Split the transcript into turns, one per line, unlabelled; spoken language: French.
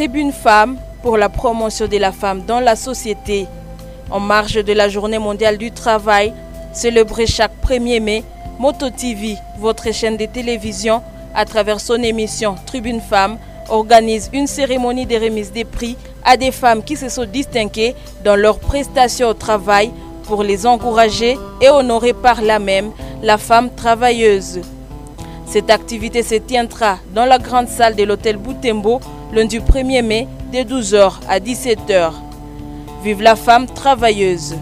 Tribune Femme pour la promotion de la femme dans la société. En marge de la Journée mondiale du travail, célébrée chaque 1er mai, Moto TV, votre chaîne de télévision, à travers son émission Tribune Femme, organise une cérémonie de remise des prix à des femmes qui se sont distinguées dans leurs prestations au travail pour les encourager et honorer par là même la femme travailleuse. Cette activité se tiendra dans la grande salle de l'hôtel Boutembo lundi 1er mai de 12h à 17h. Vive la femme travailleuse